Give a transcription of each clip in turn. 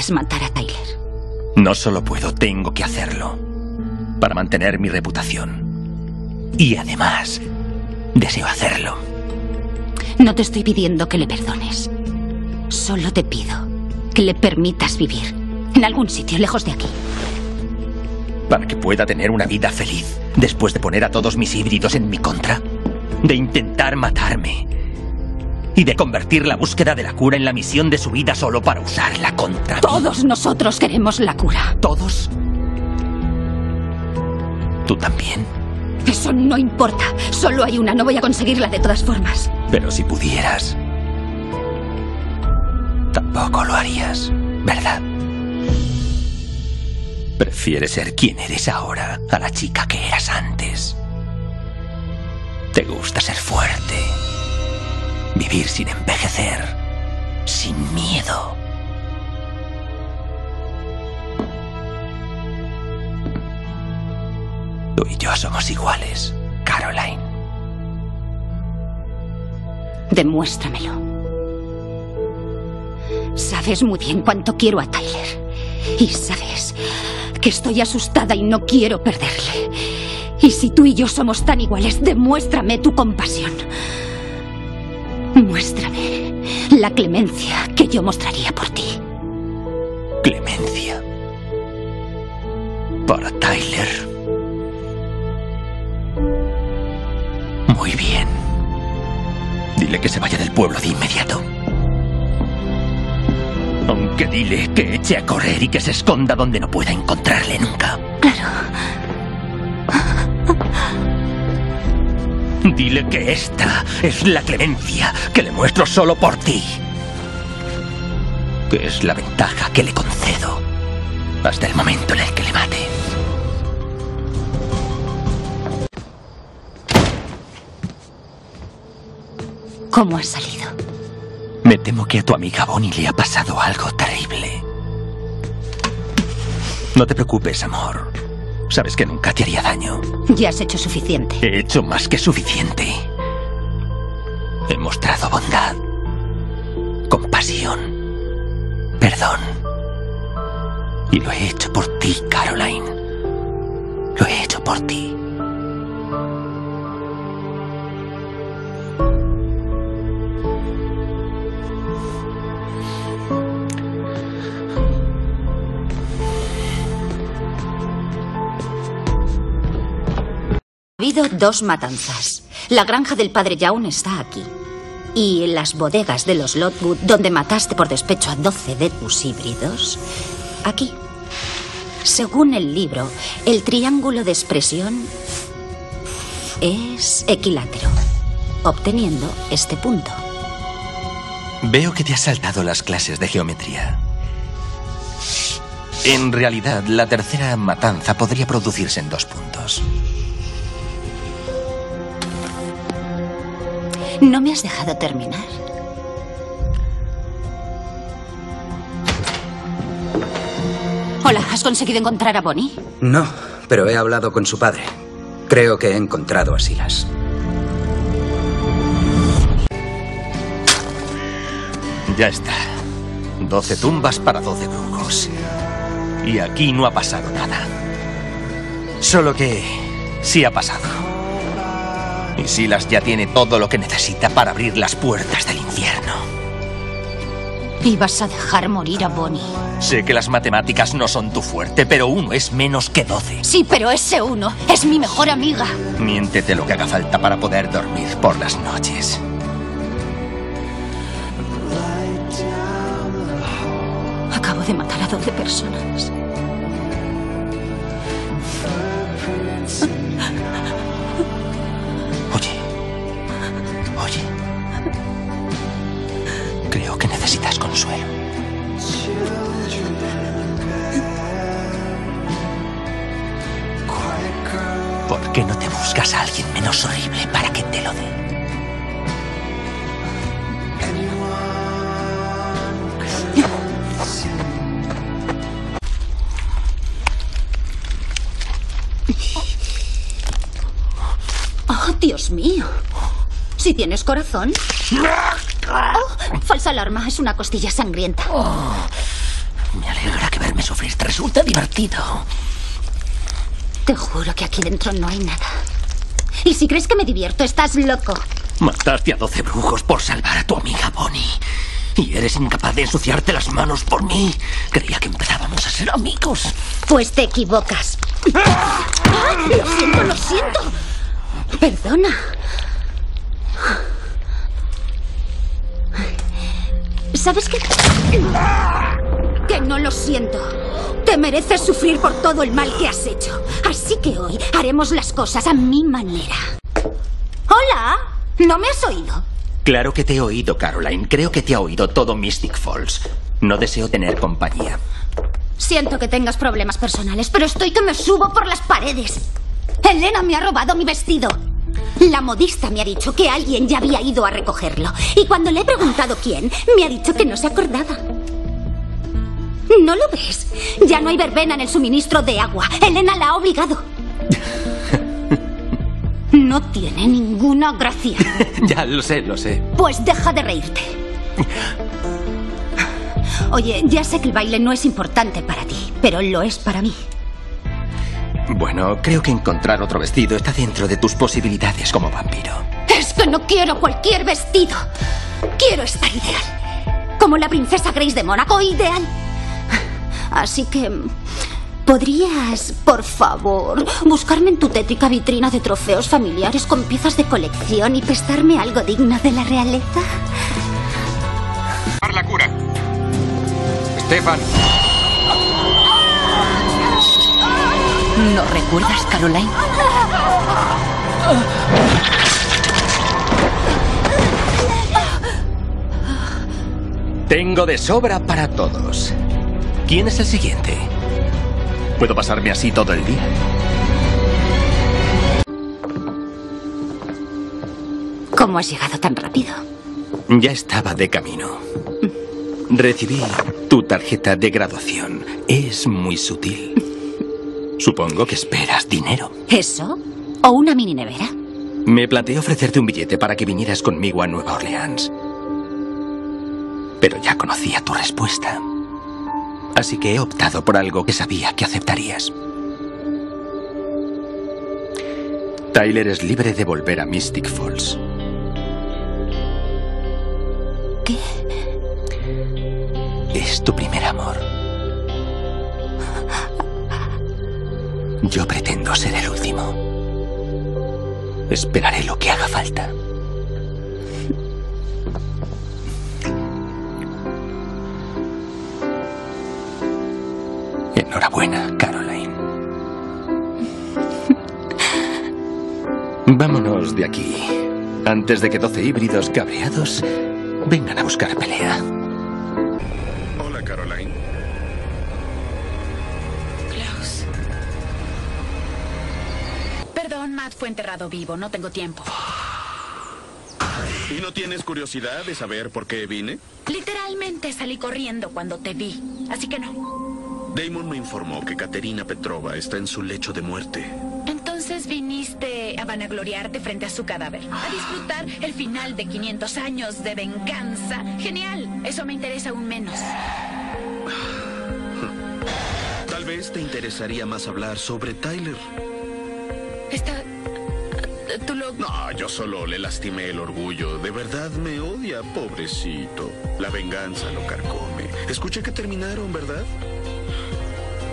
puedes matar a Tyler. No solo puedo, tengo que hacerlo. Para mantener mi reputación. Y además, deseo hacerlo. No te estoy pidiendo que le perdones. Solo te pido que le permitas vivir. En algún sitio lejos de aquí. Para que pueda tener una vida feliz después de poner a todos mis híbridos en mi contra. De intentar matarme. Y de convertir la búsqueda de la cura en la misión de su vida solo para usarla contra. Todos nosotros queremos la cura. ¿Todos? ¿Tú también? Eso no importa. Solo hay una. No voy a conseguirla de todas formas. Pero si pudieras... Tampoco lo harías, ¿verdad? Prefieres ser quien eres ahora a la chica que eras antes. Te gusta ser fuerte. Vivir sin envejecer. Sin miedo. Tú y yo somos iguales, Caroline. Demuéstramelo. Sabes muy bien cuánto quiero a Tyler. Y sabes que estoy asustada y no quiero perderle. Y si tú y yo somos tan iguales, demuéstrame tu compasión. Muéstrame la clemencia que yo mostraría por ti. Clemencia. Para Tyler. Muy bien. Dile que se vaya del pueblo de inmediato. Aunque dile que eche a correr y que se esconda donde no pueda encontrarle nunca. Dile que esta es la clemencia que le muestro solo por ti. Que es la ventaja que le concedo hasta el momento en el que le mate. ¿Cómo has salido? Me temo que a tu amiga Bonnie le ha pasado algo terrible. No te preocupes, amor. Sabes que nunca te haría daño. Ya has hecho suficiente. He hecho más que suficiente. He mostrado bondad, compasión, perdón. Y lo he hecho por ti, Caroline. Lo he hecho por ti. Dos matanzas. La granja del padre Young está aquí. Y en las bodegas de los Lotwood, donde mataste por despecho a 12 de tus híbridos, aquí. Según el libro, el triángulo de expresión es equilátero, obteniendo este punto. Veo que te has saltado las clases de geometría. En realidad, la tercera matanza podría producirse en dos puntos. No me has dejado terminar. Hola, ¿has conseguido encontrar a Bonnie? No, pero he hablado con su padre. Creo que he encontrado a Silas. Ya está. Doce tumbas para doce brujos. Y aquí no ha pasado nada. Solo que sí ha pasado. Y Silas ya tiene todo lo que necesita para abrir las puertas del infierno. Y vas a dejar morir a Bonnie. Sé que las matemáticas no son tu fuerte, pero uno es menos que doce. Sí, pero ese uno es mi mejor amiga. Miéntete lo que haga falta para poder dormir por las noches. Acabo de matar a 12 personas. ¿Por qué no te buscas a alguien menos horrible para que te lo dé? Oh, Dios mío. Si tienes corazón. Oh, falsa alarma, es una costilla sangrienta. Me alegra que verme sufrir te resulta divertido. Te juro que aquí dentro no hay nada. Y si crees que me divierto, estás loco. Mataste a 12 brujos por salvar a tu amiga Bonnie. Y eres incapaz de ensuciarte las manos por mí. Creía que empezábamos a ser amigos. Pues te equivocas. ¡Ah! Lo siento, lo siento. Perdona. ¿Sabes qué? Que no lo siento. Te mereces sufrir por todo el mal que has hecho. Así que hoy haremos las cosas a mi manera. Hola. ¿No me has oído? Claro que te he oído, Caroline. Creo que te ha oído todo Mystic Falls. No deseo tener compañía. Siento que tengas problemas personales, pero estoy que me subo por las paredes. Elena me ha robado mi vestido. La modista me ha dicho que alguien ya había ido a recogerlo. Y cuando le he preguntado quién, me ha dicho que no se acordaba. ¿No lo ves? Ya no hay verbena en el suministro de agua. Elena la ha obligado. No tiene ninguna gracia. ya lo sé, lo sé. Pues deja de reírte. Oye, ya sé que el baile no es importante para ti, pero lo es para mí. Bueno, creo que encontrar otro vestido está dentro de tus posibilidades como vampiro. Es que no quiero cualquier vestido. Quiero estar ideal. Como la princesa Grace de Mónaco, ideal. Así que... ¿Podrías, por favor, buscarme en tu tétrica vitrina de trofeos familiares con piezas de colección y prestarme algo digno de la realeza? la cura. Stefan. ¿No recuerdas, Caroline? Tengo de sobra para todos. ¿Quién es el siguiente? ¿Puedo pasarme así todo el día? ¿Cómo has llegado tan rápido? Ya estaba de camino. Recibí tu tarjeta de graduación. Es muy sutil. Supongo que esperas dinero. ¿Eso? ¿O una mini nevera? Me planteé ofrecerte un billete para que vinieras conmigo a Nueva Orleans. Pero ya conocía tu respuesta. Así que he optado por algo que sabía que aceptarías. Tyler es libre de volver a Mystic Falls. ¿Qué? Es tu primer amor. Yo pretendo ser el último. Esperaré lo que haga falta. Enhorabuena, Caroline. Vámonos de aquí. Antes de que doce híbridos cabreados vengan a buscar pelea. Hola, Caroline. Klaus. Perdón, Matt fue enterrado vivo. No tengo tiempo. ¿Y no tienes curiosidad de saber por qué vine? Literalmente salí corriendo cuando te vi. Así que no. Damon me informó que Katerina Petrova está en su lecho de muerte. Entonces viniste a vanagloriarte frente a su cadáver. A disfrutar el final de 500 años de venganza. Genial. Eso me interesa aún menos. Tal vez te interesaría más hablar sobre Tyler. Está... Tú lo... No, yo solo le lastimé el orgullo. De verdad me odia, pobrecito. La venganza lo carcome. Escuché que terminaron, ¿verdad?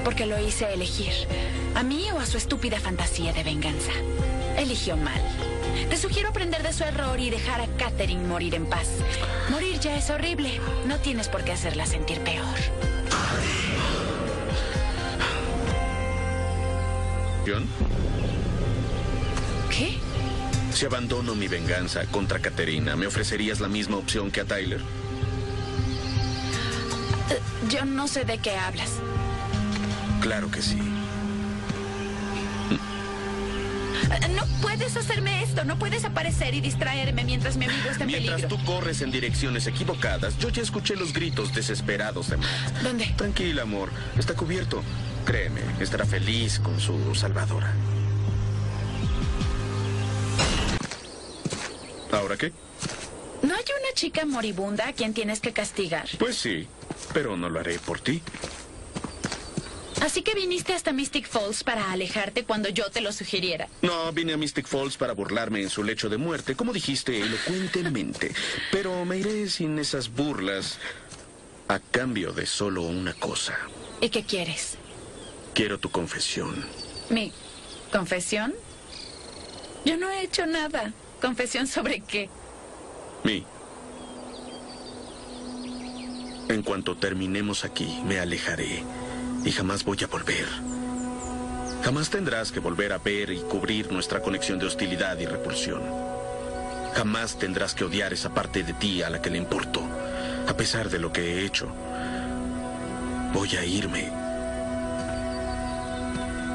Porque lo hice elegir. ¿A mí o a su estúpida fantasía de venganza? Eligió mal. Te sugiero aprender de su error y dejar a Catherine morir en paz. Morir ya es horrible. No tienes por qué hacerla sentir peor. ¿John? ¿Qué? Si abandono mi venganza contra Katerina, ¿me ofrecerías la misma opción que a Tyler? Eh, Yo no sé de qué hablas. Claro que sí. Eh, No puedes hacerme esto. No puedes aparecer y distraerme mientras mi amigo está en Mientras peligro. tú corres en direcciones equivocadas, yo ya escuché los gritos desesperados de Matt. ¿Dónde? Tranquila, amor. Está cubierto. Créeme, estará feliz con su salvadora. ¿Ahora qué? ¿No hay una chica moribunda a quien tienes que castigar? Pues sí, pero no lo haré por ti. Así que viniste hasta Mystic Falls para alejarte cuando yo te lo sugiriera. No, vine a Mystic Falls para burlarme en su lecho de muerte, como dijiste elocuentemente. Pero me iré sin esas burlas a cambio de solo una cosa. ¿Y qué quieres? Quiero tu confesión. ¿Mi confesión? Yo no he hecho nada. ¿Confesión sobre qué? Mi. En cuanto terminemos aquí, me alejaré y jamás voy a volver. Jamás tendrás que volver a ver y cubrir nuestra conexión de hostilidad y repulsión. Jamás tendrás que odiar esa parte de ti a la que le importo, a pesar de lo que he hecho. Voy a irme.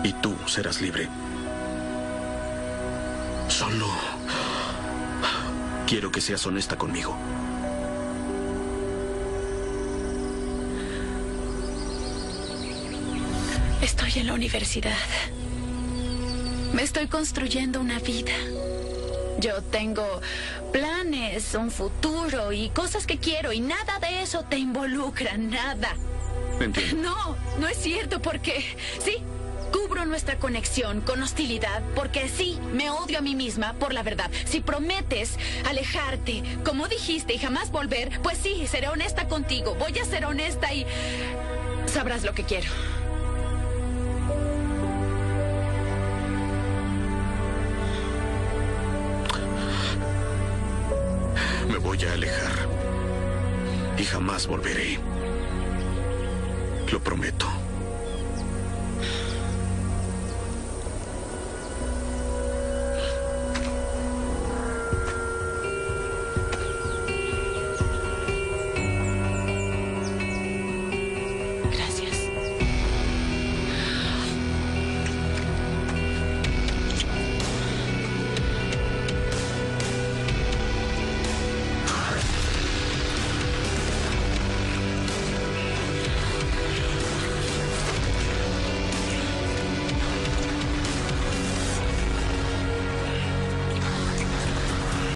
Y tú serás libre. Solo quiero que seas honesta conmigo. Estoy en la universidad. Me estoy construyendo una vida. Yo tengo planes, un futuro y cosas que quiero y nada de eso te involucra, nada. Entiendo. No, no es cierto porque sí, cubro nuestra conexión con hostilidad porque sí, me odio a mí misma por la verdad. Si prometes alejarte, como dijiste, y jamás volver, pues sí, seré honesta contigo. Voy a ser honesta y sabrás lo que quiero. Voy a alejar. Y jamás volveré. Lo prometo.